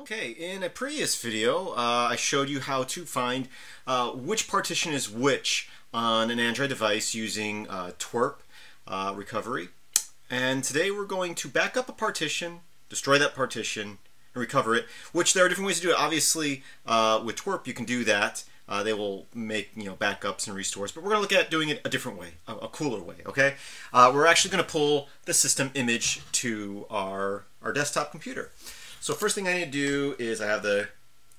Okay, in a previous video, uh, I showed you how to find uh, which partition is which on an Android device using uh, TWRP uh, recovery. And today we're going to back up a partition, destroy that partition, and recover it, which there are different ways to do it. Obviously, uh, with TWRP you can do that. Uh, they will make you know backups and restores, but we're going to look at doing it a different way, a, a cooler way. Okay, uh, we're actually going to pull the system image to our our desktop computer. So first thing I need to do is I have the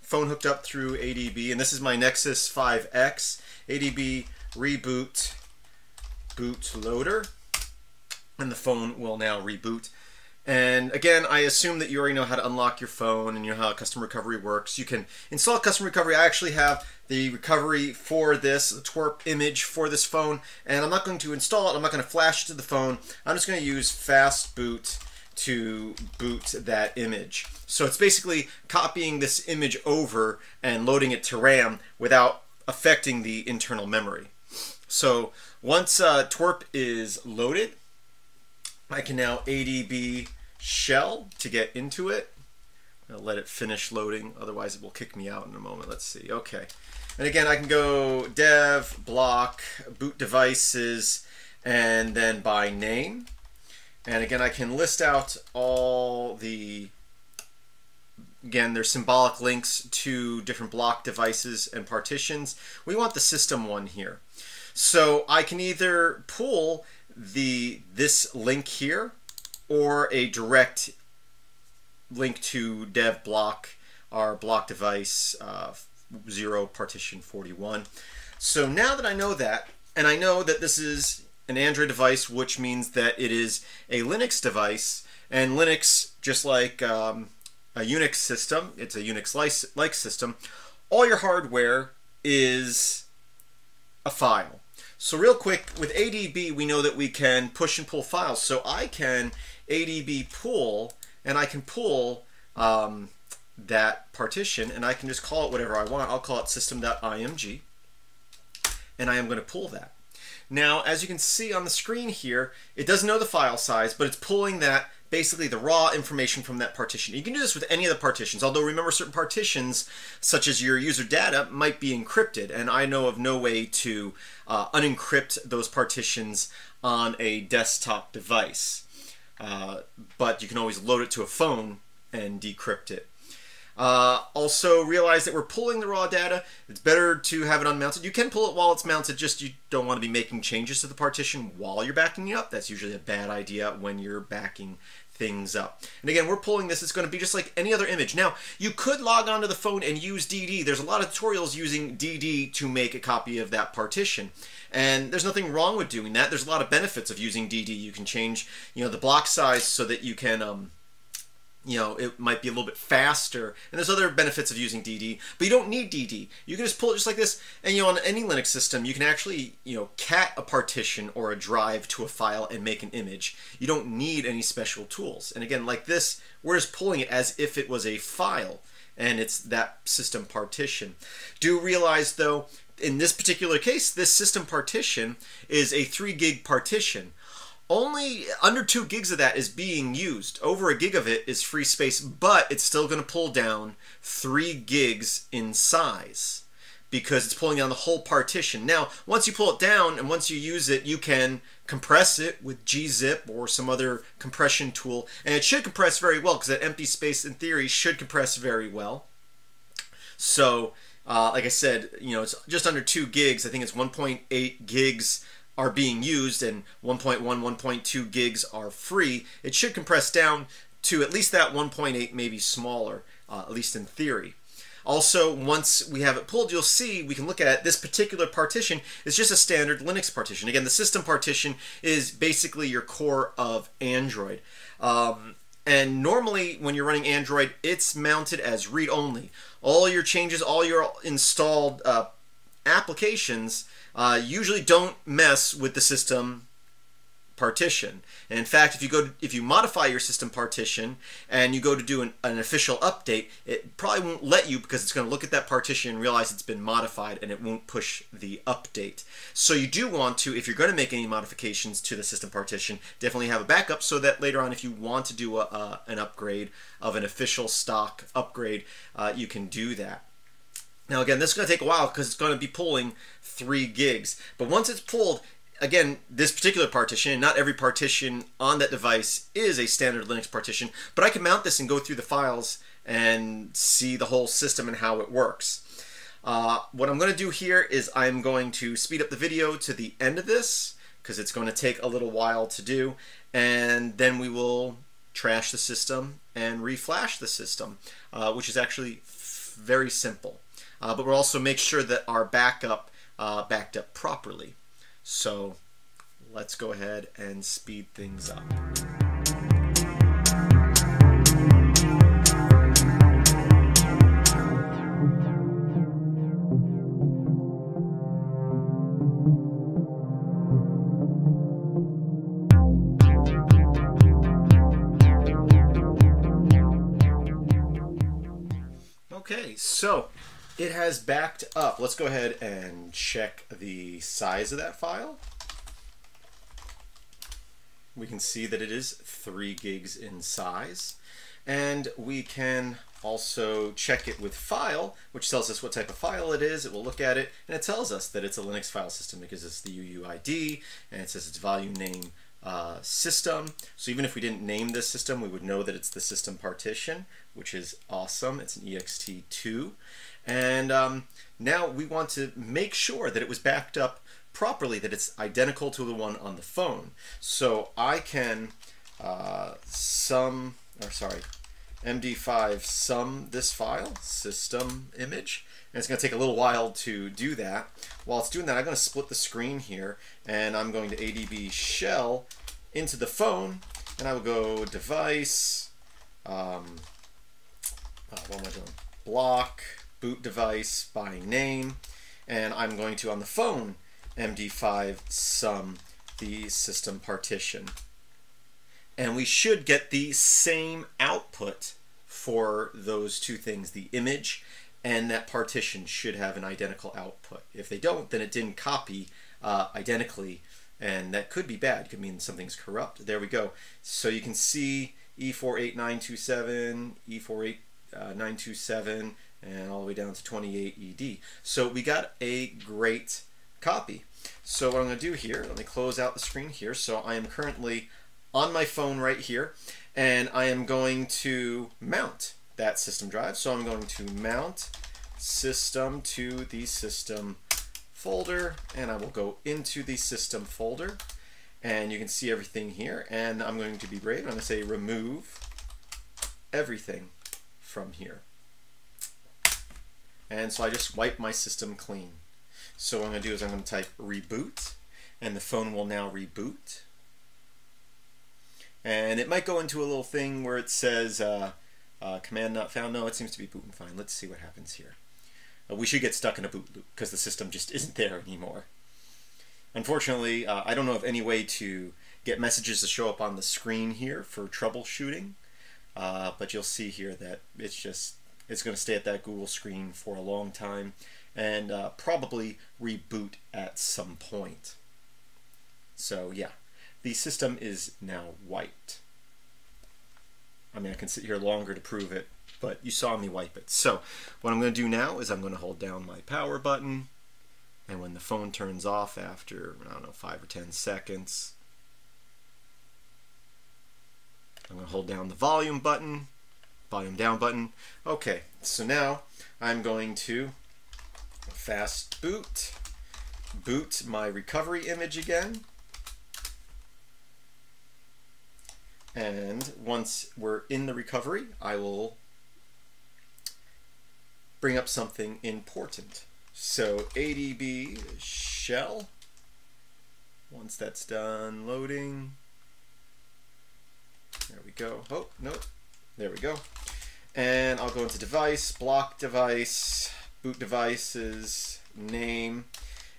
phone hooked up through ADB, and this is my Nexus 5X ADB reboot bootloader, and the phone will now reboot. And again, I assume that you already know how to unlock your phone and you know how custom recovery works. You can install custom recovery. I actually have the recovery for this, the TWRP image for this phone, and I'm not going to install it. I'm not going to flash it to the phone. I'm just going to use fast boot to boot that image. So it's basically copying this image over and loading it to RAM without affecting the internal memory. So once uh, TWRP is loaded, I can now ADB shell to get into it. I'll let it finish loading, otherwise it will kick me out in a moment. Let's see. Okay. And again, I can go dev, block, boot devices, and then by name. And again, I can list out all the, again, there's symbolic links to different block devices and partitions. We want the system one here. So I can either pull the this link here or a direct link to dev block, our block device uh, 0 partition 41. So now that I know that, and I know that this is an Android device, which means that it is a Linux device, and Linux, just like um, a Unix system, it's a Unix-like system, all your hardware is a file. So real quick, with ADB, we know that we can push and pull files. So I can ADB pull, and I can pull um, that partition, and I can just call it whatever I want. I'll call it system.img, and I am going to pull that. Now, as you can see on the screen here, it doesn't know the file size, but it's pulling that basically the raw information from that partition. You can do this with any of the partitions, although remember certain partitions, such as your user data, might be encrypted, and I know of no way to uh, unencrypt those partitions on a desktop device. Uh, but you can always load it to a phone and decrypt it. Uh, also realize that we're pulling the raw data. It's better to have it unmounted. You can pull it while it's mounted, just you don't want to be making changes to the partition while you're backing it up. That's usually a bad idea when you're backing things up. And again, we're pulling this. It's going to be just like any other image. Now, you could log onto the phone and use DD. There's a lot of tutorials using DD to make a copy of that partition. And there's nothing wrong with doing that. There's a lot of benefits of using DD. You can change, you know, the block size so that you can um, you know, it might be a little bit faster. And there's other benefits of using DD, but you don't need DD. You can just pull it just like this, and you know, on any Linux system, you can actually, you know, cat a partition or a drive to a file and make an image. You don't need any special tools. And again, like this, we're just pulling it as if it was a file, and it's that system partition. Do realize though, in this particular case, this system partition is a 3 gig partition only under two gigs of that is being used. Over a gig of it is free space, but it's still going to pull down three gigs in size because it's pulling down the whole partition. Now, once you pull it down and once you use it, you can compress it with gzip or some other compression tool, and it should compress very well because that empty space, in theory, should compress very well. So, uh, like I said, you know, it's just under two gigs. I think it's 1.8 gigs are being used and 1.1, 1.2 gigs are free, it should compress down to at least that 1.8, maybe smaller, uh, at least in theory. Also, once we have it pulled, you'll see we can look at this particular partition is just a standard Linux partition. Again, the system partition is basically your core of Android. Um, and normally, when you're running Android, it's mounted as read-only. All your changes, all your installed uh, applications uh, usually don't mess with the system partition. And in fact, if you go to, if you modify your system partition and you go to do an, an official update, it probably won't let you because it's going to look at that partition and realize it's been modified and it won't push the update. So you do want to, if you're going to make any modifications to the system partition, definitely have a backup so that later on if you want to do a, a an upgrade of an official stock upgrade, uh, you can do that. Now again, this is going to take a while because it's going to be pulling 3 gigs. But once it's pulled, again, this particular partition, not every partition on that device is a standard Linux partition, but I can mount this and go through the files and see the whole system and how it works. Uh, what I'm going to do here is I'm going to speed up the video to the end of this because it's going to take a little while to do and then we will trash the system and reflash the system uh, which is actually very simple uh, but we'll also make sure that our backup uh, backed up properly so let's go ahead and speed things up. Okay, so it has backed up. Let's go ahead and check the size of that file. We can see that it is 3 gigs in size. And we can also check it with file, which tells us what type of file it is. It will look at it, and it tells us that it's a Linux file system because it's the UUID, and it says its volume name uh, system. So even if we didn't name this system, we would know that it's the system partition, which is awesome. It's an ext2. And um, now we want to make sure that it was backed up properly, that it's identical to the one on the phone. So I can uh, sum, or sorry, MD5 sum this file, system image, and it's going to take a little while to do that. While it's doing that, I'm going to split the screen here, and I'm going to ADB shell into the phone, and I will go device, um, uh, what am I doing? Block, boot device by name, and I'm going to, on the phone, MD5 sum the system partition. And we should get the same output for those two things, the image and that partition should have an identical output. If they don't, then it didn't copy uh, identically, and that could be bad. Could mean something's corrupt. There we go. So you can see E48927, E48927, and all the way down to 28 ED. So we got a great copy. So what I'm going to do here, let me close out the screen here. So I am currently on my phone right here, and I am going to mount that system drive. So I'm going to mount system to the system folder, and I will go into the system folder, and you can see everything here. And I'm going to be brave. I'm going to say remove everything from here. And so I just wipe my system clean. So what I'm going to do is I'm going to type reboot, and the phone will now reboot. And it might go into a little thing where it says uh, uh, command not found. No, it seems to be booting fine. Let's see what happens here. Uh, we should get stuck in a boot loop because the system just isn't there anymore. Unfortunately, uh, I don't know of any way to get messages to show up on the screen here for troubleshooting. Uh, but you'll see here that it's just it's going to stay at that Google screen for a long time and uh, probably reboot at some point. So yeah, the system is now wiped. I mean, I can sit here longer to prove it, but you saw me wipe it. So what I'm going to do now is I'm going to hold down my power button, and when the phone turns off after, I don't know, 5 or 10 seconds, I'm going to hold down the volume button, volume down button. Okay, so now I'm going to fast boot, boot my recovery image again. And once we're in the recovery, I will bring up something important. So ADB shell, once that's done loading, there we go. Oh, no, there we go. And I'll go into device, block device, boot devices, name,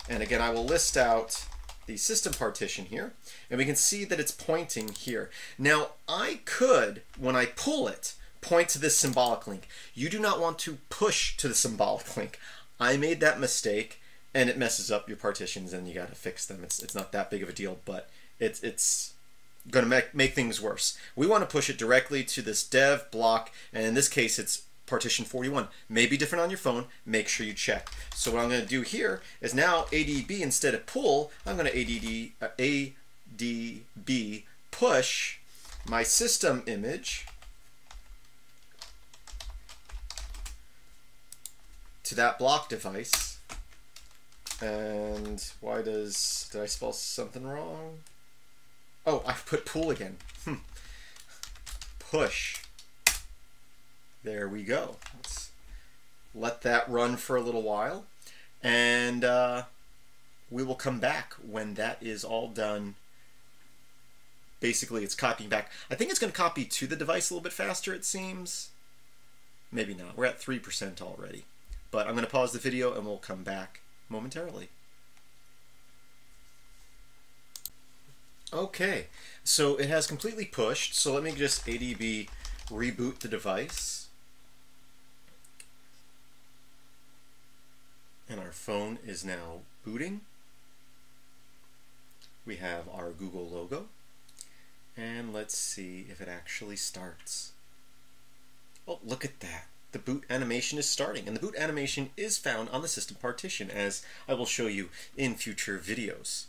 and again I will list out the system partition here, and we can see that it's pointing here. Now, I could, when I pull it, point to this symbolic link. You do not want to push to the symbolic link. I made that mistake, and it messes up your partitions, and you got to fix them. It's, it's not that big of a deal, but it's, it's going to make, make things worse. We want to push it directly to this dev block, and in this case, it's partition 41. May be different on your phone. Make sure you check. So what I'm going to do here is now ADB instead of pull, I'm going to ADD, uh, ADB push my system image to that block device. And why does, did I spell something wrong? Oh, I've put pull again. Hmm. Push. There we go. Let's let that run for a little while. And uh, we will come back when that is all done. Basically, it's copying back. I think it's going to copy to the device a little bit faster, it seems. Maybe not. We're at 3% already. But I'm going to pause the video and we'll come back momentarily. Okay, so it has completely pushed. So let me just ADB reboot the device. and our phone is now booting. We have our Google logo and let's see if it actually starts. Oh, look at that. The boot animation is starting and the boot animation is found on the system partition as I will show you in future videos.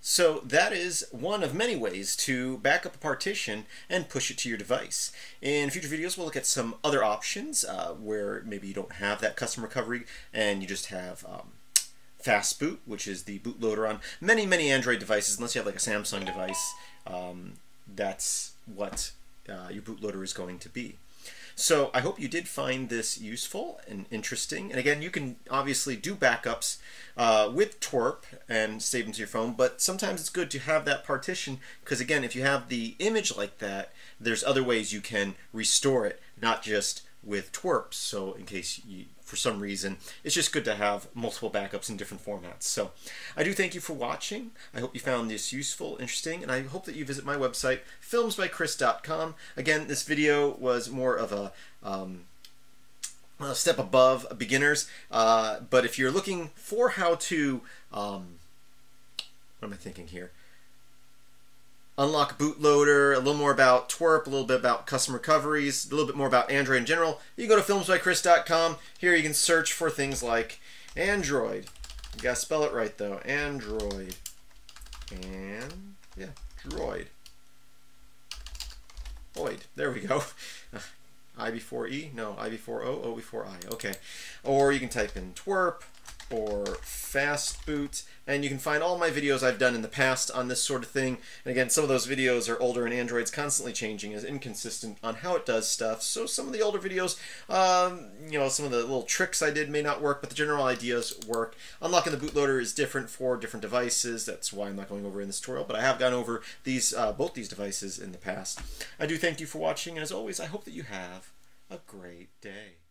So that is one of many ways to back up a partition and push it to your device. In future videos, we'll look at some other options uh, where maybe you don't have that custom recovery and you just have um, fast boot, which is the bootloader on many, many Android devices, unless you have like a Samsung device. Um, that's what uh, your bootloader is going to be. So I hope you did find this useful and interesting. And again, you can obviously do backups uh, with Twerp and save them to your phone, but sometimes it's good to have that partition because again, if you have the image like that, there's other ways you can restore it, not just with Twerp. So in case you for some reason. It's just good to have multiple backups in different formats. So I do thank you for watching. I hope you found this useful, interesting, and I hope that you visit my website, filmsbykris.com. Again, this video was more of a um, a step above beginners. Uh, but if you're looking for how to, um, what am I thinking here? Unlock bootloader, a little more about twerp, a little bit about custom recoveries, a little bit more about Android in general, you go to filmsbykris.com. Here you can search for things like Android. You gotta spell it right though. Android. And yeah, droid. Oid. There we go. I before E? No, I before O, O before I. Okay. Or you can type in twerp, or fast boot. And you can find all my videos I've done in the past on this sort of thing. And again some of those videos are older and Android's constantly changing is inconsistent on how it does stuff. So some of the older videos um, you know some of the little tricks I did may not work but the general ideas work. Unlocking the bootloader is different for different devices. That's why I'm not going over in this tutorial but I have gone over these uh, both these devices in the past. I do thank you for watching and as always I hope that you have a great day